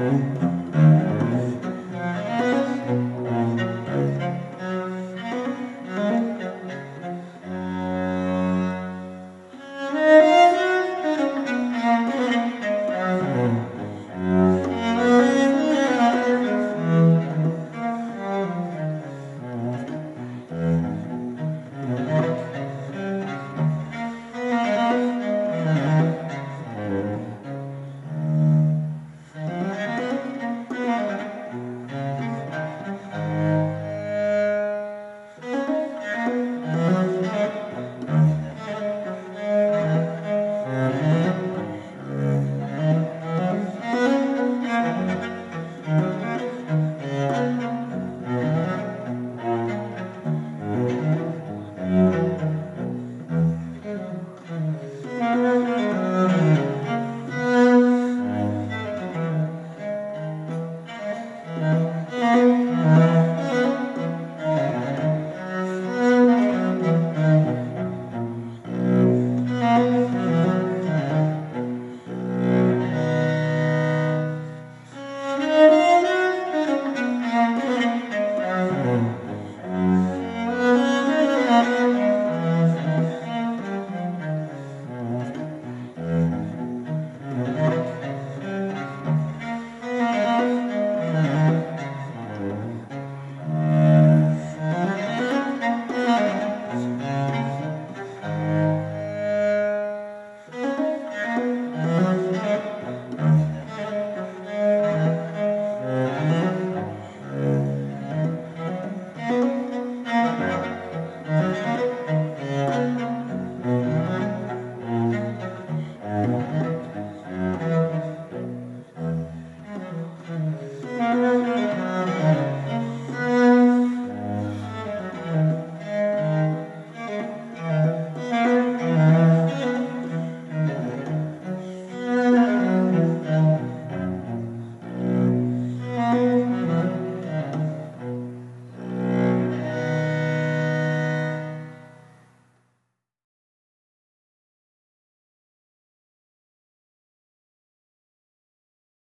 Música